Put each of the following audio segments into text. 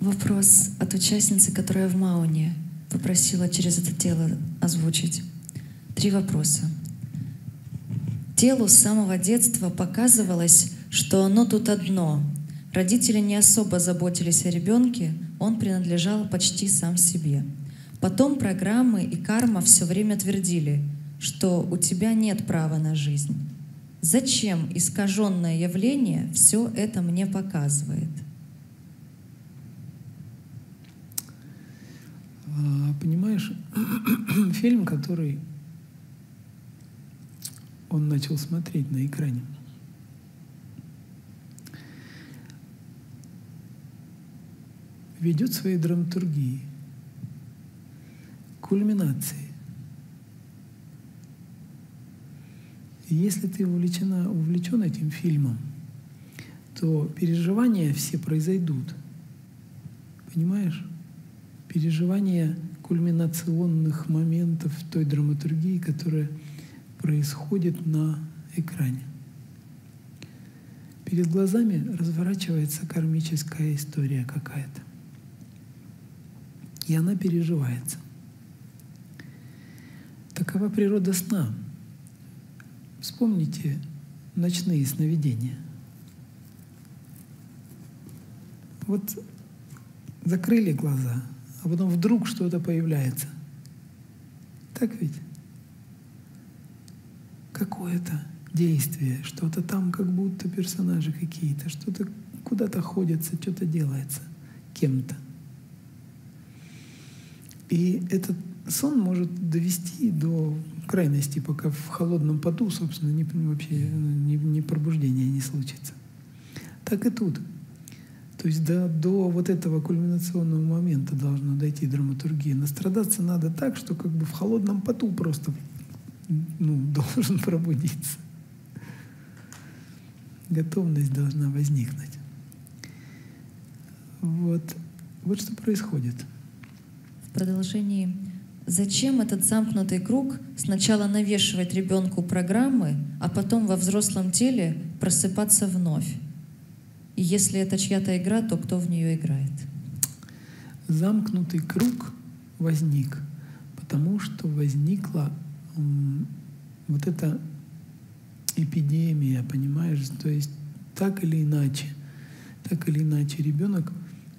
Вопрос от участницы, которая в Мауне попросила через это тело озвучить. Три вопроса. Телу с самого детства показывалось, что оно тут одно. Родители не особо заботились о ребенке, он принадлежал почти сам себе. Потом программы и карма все время твердили, что у тебя нет права на жизнь. Зачем искаженное явление все это мне показывает? Понимаешь, фильм, который он начал смотреть на экране, ведет своей драматургии, кульминации. И если ты увлечена, увлечен этим фильмом, то переживания все произойдут. Понимаешь? Переживания кульминационных моментов той драматургии, которая происходит на экране. Перед глазами разворачивается кармическая история какая-то. И она переживается. Такова природа сна. Вспомните ночные сновидения. Вот закрыли глаза, а потом вдруг что-то появляется. Так ведь? Какое-то действие, что-то там как будто персонажи какие-то, что-то куда-то ходится, что-то делается кем-то. И этот сон может довести до крайности, пока в холодном поту, собственно, не, вообще не, не пробуждение не случится. Так и тут. То есть до, до вот этого кульминационного момента должно дойти драматургия. Настрадаться надо так, что как бы в холодном поту просто ну, должен пробудиться. Готовность должна возникнуть. Вот, вот что происходит. В продолжении Зачем этот замкнутый круг сначала навешивать ребенку программы, а потом во взрослом теле просыпаться вновь? И если это чья-то игра, то кто в нее играет? Замкнутый круг возник, потому что возникла вот эта эпидемия, понимаешь? То есть так или иначе, так или иначе ребенок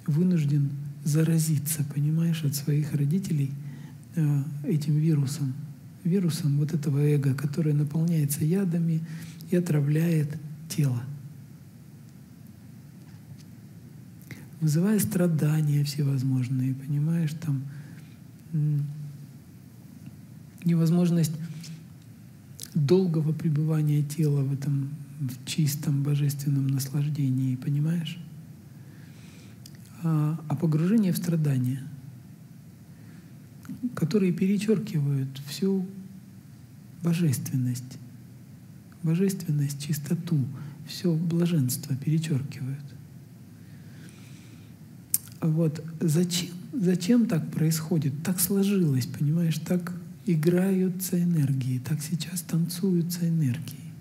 вынужден заразиться, понимаешь, от своих родителей – Э, этим вирусом, вирусом вот этого эго, которое наполняется ядами и отравляет тело. Вызывая страдания всевозможные, понимаешь, там невозможность долгого пребывания тела в этом в чистом божественном наслаждении, понимаешь? А, а погружение в страдания – которые перечеркивают всю божественность, божественность, чистоту, все блаженство перечеркивают. Вот зачем, зачем так происходит? Так сложилось, понимаешь, так играются энергии, так сейчас танцуются энергии.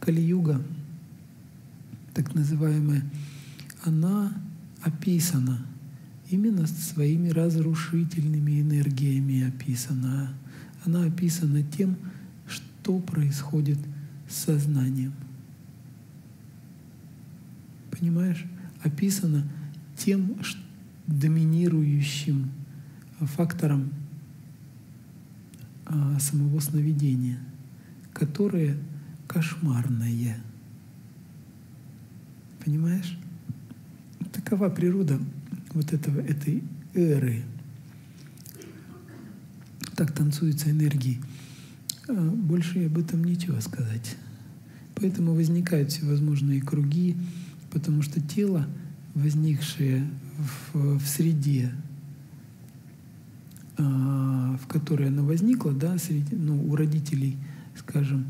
Кали-юга, так называемая, она описана – именно своими разрушительными энергиями описана. Она описана тем, что происходит с сознанием. Понимаешь? Описано тем доминирующим фактором а, самого сновидения, которое кошмарное. Понимаешь? Такова природа вот этого, этой эры. Так танцуются энергии. А больше об этом нечего сказать. Поэтому возникают всевозможные круги, потому что тело, возникшее в, в среде, а, в которой оно возникло, да, среди, ну, у родителей, скажем,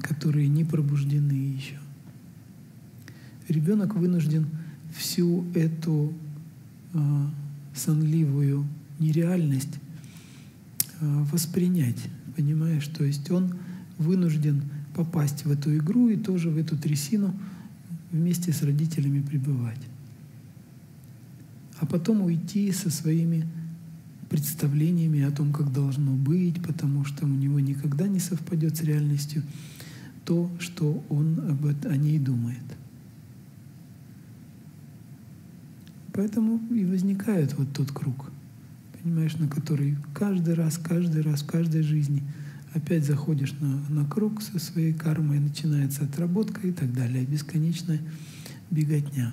которые не пробуждены еще. Ребенок вынужден всю эту Э, сонливую нереальность э, воспринять, понимаешь? То есть он вынужден попасть в эту игру и тоже в эту трясину вместе с родителями пребывать. а потом уйти со своими представлениями о том, как должно быть, потому что у него никогда не совпадет с реальностью то, что он об это, о ней думает. Поэтому и возникает вот тот круг, понимаешь, на который каждый раз, каждый раз, в каждой жизни опять заходишь на, на круг со своей кармой, начинается отработка и так далее. Бесконечная беготня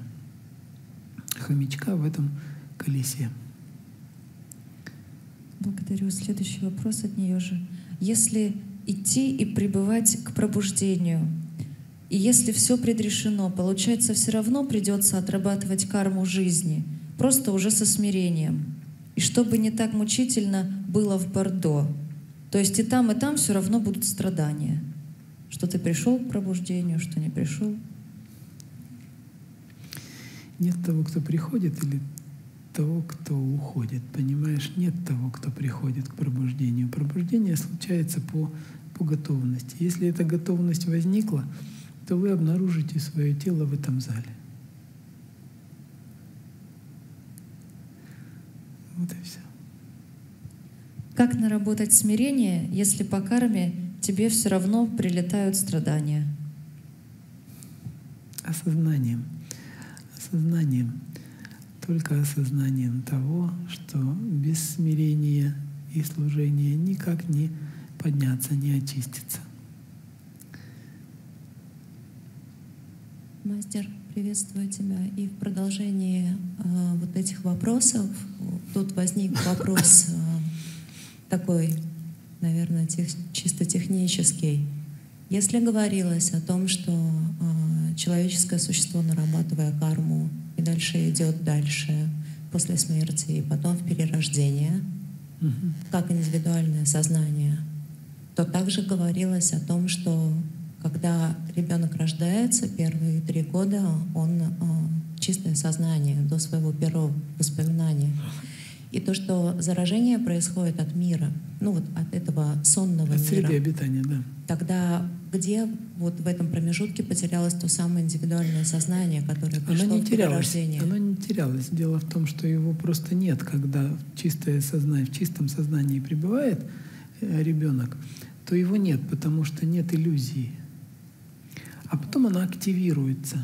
хомячка в этом колесе. Благодарю. Следующий вопрос от нее же. Если идти и пребывать к пробуждению, и если все предрешено, получается, все равно придется отрабатывать карму жизни, просто уже со смирением. И чтобы не так мучительно было в Бордо. То есть и там, и там все равно будут страдания. Что ты пришел к пробуждению, что не пришел. Нет того, кто приходит, или того, кто уходит. Понимаешь, нет того, кто приходит к пробуждению. Пробуждение случается по, по готовности. Если эта готовность возникла, то вы обнаружите свое тело в этом зале. Вот и все. Как наработать смирение, если по карме тебе все равно прилетают страдания? Осознанием. Осознанием только осознанием того, что без смирения и служения никак не подняться, не очиститься. Мастер, приветствую тебя. И в продолжении э, вот этих вопросов тут возник вопрос такой, наверное, тех, чисто технический. Если говорилось о том, что э, человеческое существо, нарабатывая карму, и дальше идет дальше после смерти и потом в перерождение, угу. как индивидуальное сознание, то также говорилось о том, что когда ребенок рождается, первые три года он э, чистое сознание до своего первого воспоминания. И то, что заражение происходит от мира, ну вот от этого сонного от мира. среды обитания, да. Тогда где вот в этом промежутке потерялось то самое индивидуальное сознание, которое пришло оно не в терялось? Оно не терялось. Дело в том, что его просто нет, когда чистое сознание, в чистом сознании пребывает э, ребенок, то его нет, потому что нет иллюзии. А потом она активируется.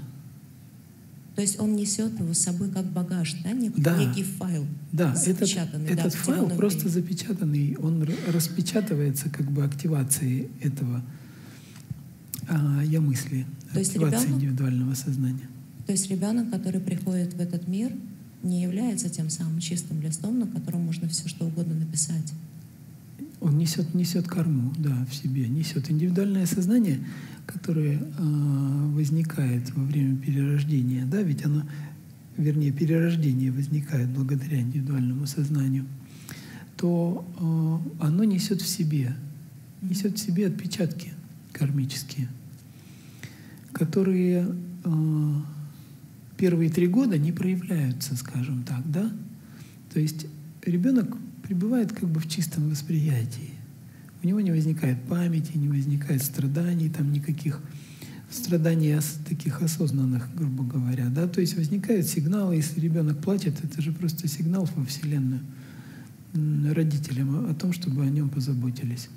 То есть он несет его с собой как багаж, да, Нек, да. некий файл. Да, этот, этот да, файл просто запечатанный, он распечатывается как бы активацией этого а, я мысли, то есть активации ребенок, индивидуального сознания. То есть ребенок, который приходит в этот мир, не является тем самым чистым листом, на котором можно все что угодно написать. Он несет, несет карму, да, в себе, несет индивидуальное сознание, которое э, возникает во время перерождения, да, ведь оно, вернее, перерождение возникает благодаря индивидуальному сознанию, то э, оно несет в себе, несет в себе отпечатки кармические, которые э, первые три года не проявляются, скажем так, да. То есть ребенок пребывает как бы в чистом восприятии. У него не возникает памяти, не возникает страданий, там никаких страданий таких осознанных, грубо говоря. Да? То есть возникают сигналы, если ребенок плачет, это же просто сигнал во Вселенную родителям о том, чтобы о нем позаботились.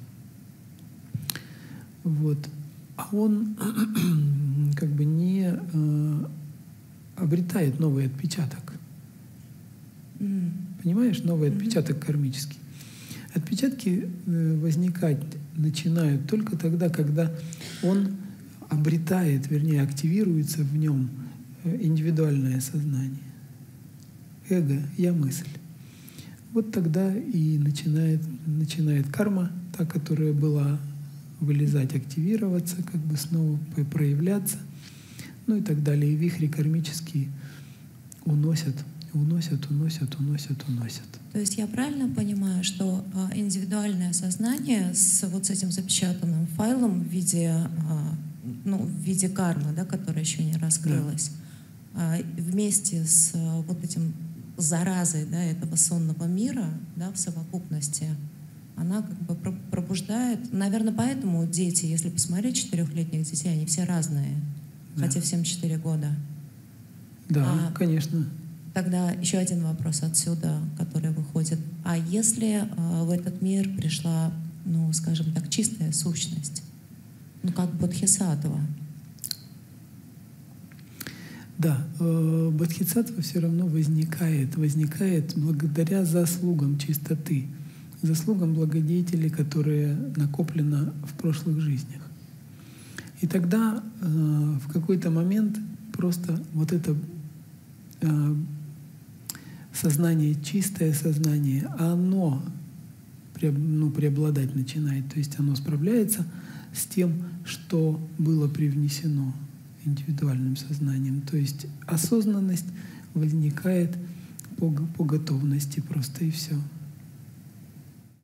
Вот. А он как бы не э, обретает новый отпечаток. Понимаешь, новый отпечаток кармический. Отпечатки э, возникать начинают только тогда, когда он обретает, вернее, активируется в нем э, индивидуальное сознание. Эго, я мысль. Вот тогда и начинает, начинает карма, та, которая была вылезать, активироваться, как бы снова проявляться, ну и так далее. И вихри кармические уносят уносят, уносят, уносят, уносят. То есть я правильно понимаю, что а, индивидуальное сознание с вот с этим запечатанным файлом в виде, а, ну, в виде кармы, да, которая еще не раскрылась, да. вместе с вот этим заразой да, этого сонного мира да, в совокупности, она как бы пробуждает. Наверное, поэтому дети, если посмотреть четырехлетних детей, они все разные, да. хотя всем четыре года. Да, а, конечно. Тогда еще один вопрос отсюда, который выходит. А если э, в этот мир пришла, ну, скажем так, чистая сущность, ну, как Бодхисаттва, Да, э, бодхисаттва все равно возникает, возникает благодаря заслугам чистоты, заслугам благодетелей, которые накоплено в прошлых жизнях. И тогда э, в какой-то момент просто вот это сознание, чистое сознание, оно ну, преобладать начинает, то есть оно справляется с тем, что было привнесено индивидуальным сознанием. То есть осознанность возникает по, по готовности просто и все.